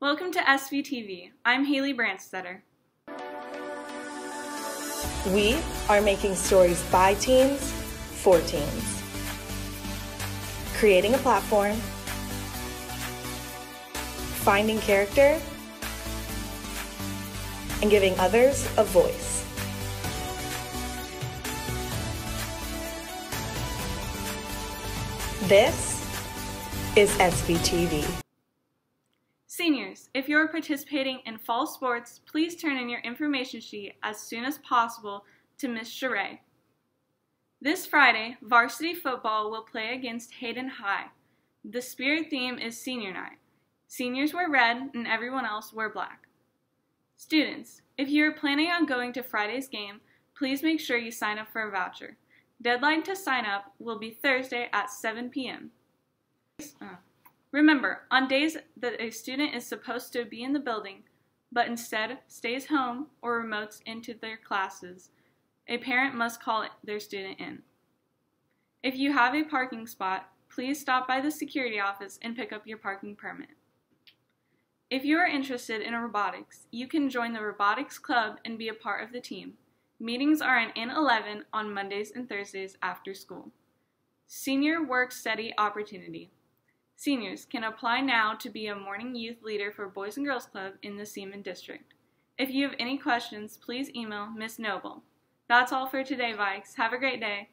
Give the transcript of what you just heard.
Welcome to SVTV. I'm Haley Branstetter. We are making stories by teens for teens. Creating a platform, finding character, and giving others a voice. This is SVTV. Seniors, if you are participating in fall sports, please turn in your information sheet as soon as possible to Miss Charay. This Friday, varsity football will play against Hayden High. The spirit theme is Senior Night. Seniors wear red and everyone else wear black. Students, if you are planning on going to Friday's game, please make sure you sign up for a voucher. Deadline to sign up will be Thursday at 7 p.m. Uh, remember, on days that a student is supposed to be in the building, but instead stays home or remotes into their classes, a parent must call their student in. If you have a parking spot, please stop by the security office and pick up your parking permit. If you are interested in robotics, you can join the Robotics Club and be a part of the team. Meetings are in N11 on Mondays and Thursdays after school. Senior Work Study Opportunity. Seniors can apply now to be a morning youth leader for Boys and Girls Club in the Seaman District. If you have any questions, please email Miss Noble. That's all for today, Vikes. Have a great day.